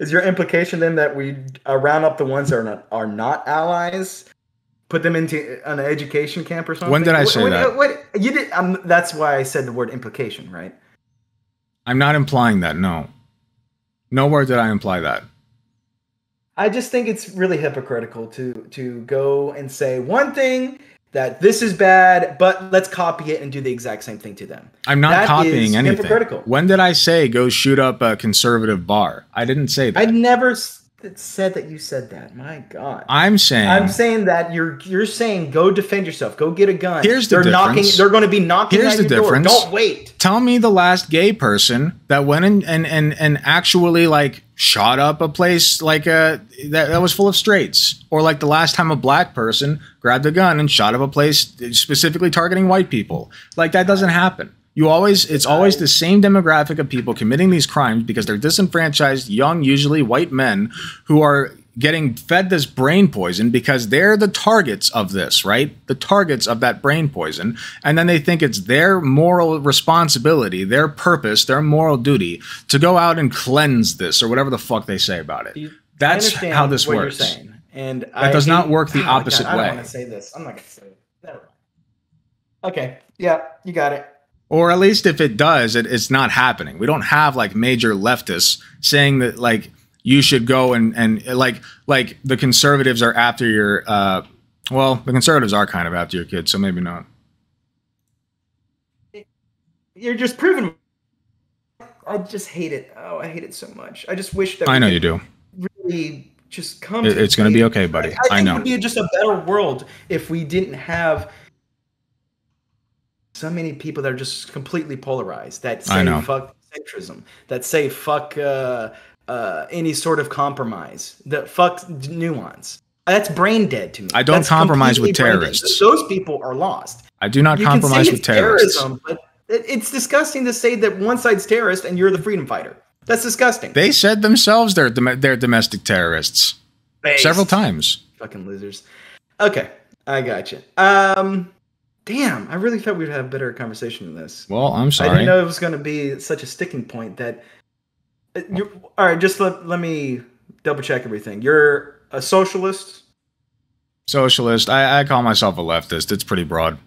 Is your implication then that we uh, round up the ones that are not, are not allies, put them into an education camp or something? When did I say what- that? What, you did. Um, that's why I said the word implication, right? I'm not implying that. No, nowhere did I imply that. I just think it's really hypocritical to to go and say one thing that this is bad, but let's copy it and do the exact same thing to them. I'm not That copying anything. hypocritical. When did I say go shoot up a conservative bar? I didn't say that. I never s- said that you said that. My God. I'm saying I'm saying that you're you're saying go defend yourself, go get a gun. Here's the they're knocking. difference. They're going to be knocking Here's the difference. door. Don't wait. tell me the last gay person that went in and and and actually like shot up a place like a that, that was full of straights or like the last time a black person grabbed a gun and shot up a place specifically targeting white people like that doesn't happen you always it's always the same demographic of people committing these crimes because they're disenfranchised young usually white men who are getting fed this brain poison because they're the targets of this, right? The targets of that brain poison. And then they think it's their moral responsibility, their purpose, their moral duty to go out and cleanse this or whatever the fuck they say about it. That's how this works. And that I does not work the oh opposite God, way. I don't want to say this. I'm not going to say it. Never mind. Okay. Yeah, you got it. Or at least if it does, it, it's not happening. We don't have like major leftists saying that like you should go and and like like the conservatives are after your uh well the conservatives are kind of after your kids so maybe not. You're just proving i just hate it. Oh i hate it so much. I just wish that i know you do. really just come it, it's going to be okay buddy. I, I, I know. it would be just a better world if we didn't have so many people that are just completely polarized that say fuck centrism that say fuck uh uh, any sort of compromise. That fuck nuance. That's brain dead to me. I don't That's compromise with terrorists. Those people are lost. I do not you compromise with terrorists. Terrorism, but it's disgusting to say that one side's terrorist and you're the freedom fighter. That's disgusting. They said themselves they're they're domestic terrorists Based. several times. Fucking losers. Okay, I got you. Um, damn, I really thought we'd have a better conversation than this. Well, I'm sorry. I didn't know it was going to be such a sticking point that uh, you all right, just let, let me double check everything. You're a socialist? Socialist. I, I call myself a leftist. It's pretty broad.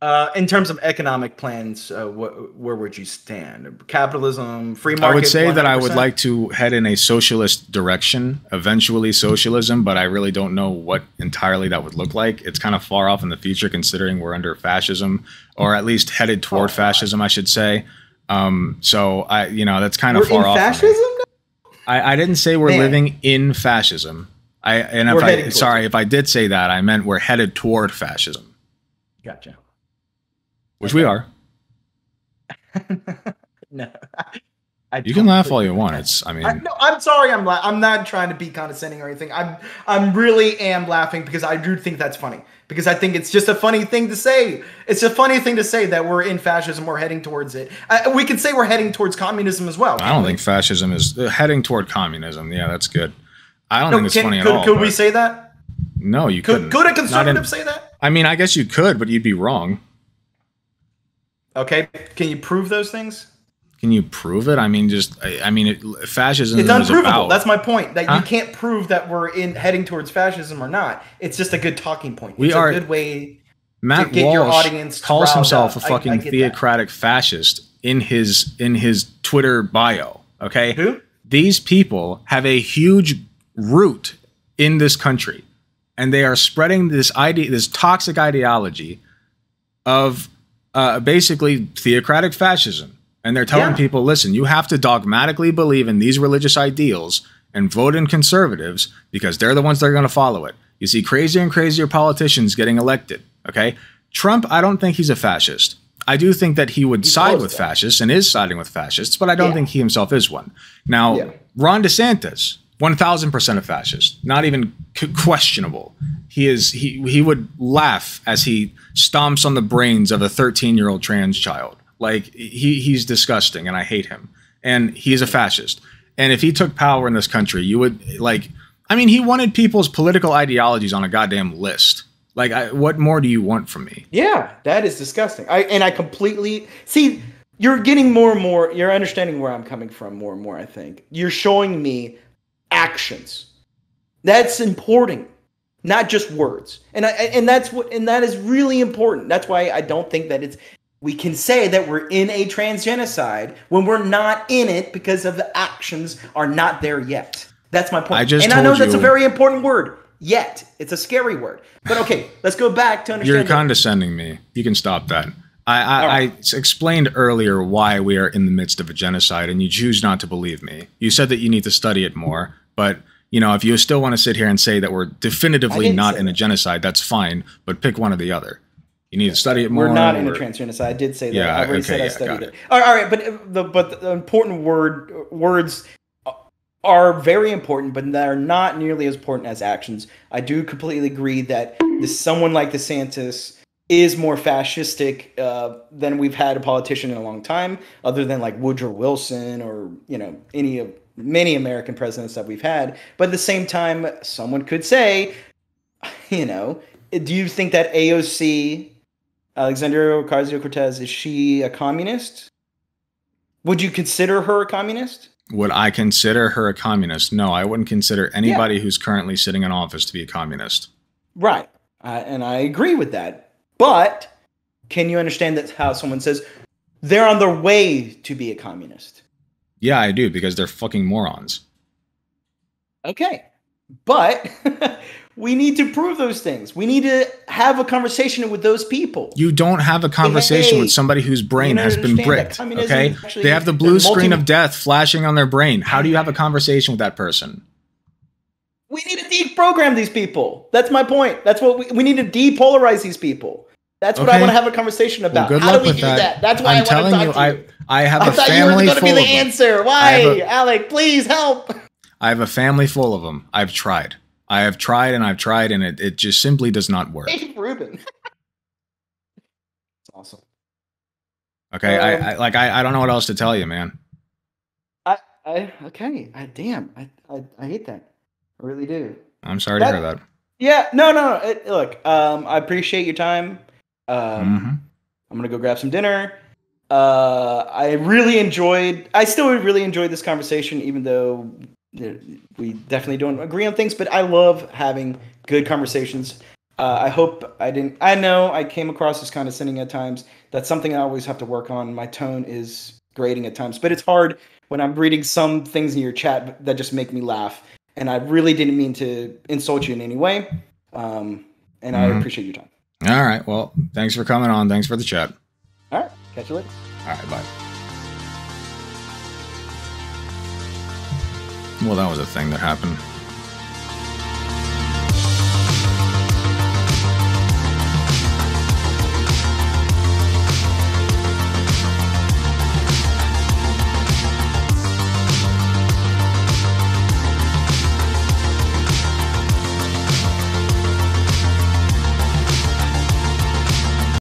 Uh, in terms of economic plans, uh, wh- where would you stand? Capitalism, free market. I would say 100%? that I would like to head in a socialist direction, eventually socialism, but I really don't know what entirely that would look like. It's kind of far off in the future, considering we're under fascism, or at least headed toward oh, fascism, I should say. Um, so I, you know, that's kind of we're far off. Fascism? I, I didn't say we're Man. living in fascism. I and we're if I sorry if I did say that, I meant we're headed toward fascism. Gotcha. Which okay. we are. no. I you can laugh all you want. It's, I mean, I, no, I'm sorry. I'm, la- I'm not trying to be condescending or anything. I'm, I'm really am laughing because I do think that's funny because I think it's just a funny thing to say. It's a funny thing to say that we're in fascism, we're heading towards it. Uh, we could say we're heading towards communism as well. I don't we? think fascism is uh, heading toward communism. Yeah, that's good. I don't no, think it's can, funny could, at all. Could we say that? No, you could. Could a conservative in, say that? I mean, I guess you could, but you'd be wrong. Okay, can you prove those things? Can you prove it? I mean, just I, I mean, it, fascism. It's unprovable. That's my point. That huh? you can't prove that we're in heading towards fascism or not. It's just a good talking point. It's are, a good way Matt to get Walsh your audience calls himself up. a fucking I, I theocratic that. fascist in his in his Twitter bio. Okay, who? These people have a huge root in this country, and they are spreading this idea, this toxic ideology of uh, basically theocratic fascism and they're telling yeah. people, listen, you have to dogmatically believe in these religious ideals and vote in conservatives because they're the ones that are going to follow it. You see crazier and crazier politicians getting elected. Okay. Trump, I don't think he's a fascist. I do think that he would side with fascists and is siding with fascists, but I don't yeah. think he himself is one. Now, yeah. Ron DeSantis, 1000% a fascist, not even questionable. He is he he would laugh as he stomps on the brains of a 13-year-old trans child. Like he he's disgusting, and I hate him. And he's a fascist. And if he took power in this country, you would like. I mean, he wanted people's political ideologies on a goddamn list. Like, I, what more do you want from me? Yeah, that is disgusting. I and I completely see. You're getting more and more. You're understanding where I'm coming from more and more. I think you're showing me actions. That's important, not just words. And I and that's what and that is really important. That's why I don't think that it's we can say that we're in a transgenocide when we're not in it because of the actions are not there yet. That's my point. I just and I know that's a very important word. Yet it's a scary word. But okay, let's go back to understand. You're condescending me. You can stop that. I, I, right. I, explained earlier why we are in the midst of a genocide, and you choose not to believe me. You said that you need to study it more, but you know, if you still want to sit here and say that we're definitively not in a genocide, that's fine. But pick one or the other. You need to study it more. We're not or- trans genocide. I did say that. Yeah, I already okay, said I yeah, studied it. it. All right, all right, but uh, the but the important word words are very important, but they're not nearly as important as actions. I do completely agree that this, someone like DeSantis is more fascistic uh, than we've had a politician in a long time, other than like Woodrow Wilson or you know any of many American presidents that we've had. But at the same time, someone could say, you know, do you think that AOC, Alexandria Ocasio Cortez, is she a communist? Would you consider her a communist? Would I consider her a communist? No, I wouldn't consider anybody who's currently sitting in office to be a communist. Right. Uh, and I agree with that. But can you understand that how someone says they're on their way to be a communist? Yeah, I do because they're fucking morons. Okay. But we need to prove those things. We need to have a conversation with those people. You don't have a conversation hey, with somebody whose brain has been bricked. Okay, actually they have the blue screen multi- of death flashing on their brain. How do you have a conversation with that person? We need to deprogram these people. That's my point. That's what we, we need to depolarize these people. That's what I want to have a conversation Well, about. good How luck do we with do that. that? That's why I'm I want telling to you, talk to you. I have I a thought you were family going to be the answer. Why, a- Alec? Please help. I have a family full of them. I've tried. I have tried and I've tried, and it, it just simply does not work. Dave Rubin. It's awesome. Okay, Um, I, I like I, I don't know what else to tell you, man. I, I okay. I damn. I, I I hate that. I really do. I'm sorry That- to hear that. Yeah. No. No. no. It, look. Um. I appreciate your time. Um. Mhm. I'm gonna go grab some dinner. Uh. I really enjoyed. I still really enjoyed this conversation, even though we definitely don't agree on things. But I love having good conversations. Uh, I hope I didn't. I know I came across as condescending at times. That's something I always have to work on. My tone is grating at times, but it's hard when I'm reading some things in your chat that just make me laugh. And I really didn't mean to insult you in any way. Um, and I Mhm. appreciate your time. All right. Well, thanks for coming on. Thanks for the chat. All right, catch you later. All right. Bye. Well, that was a thing that happened.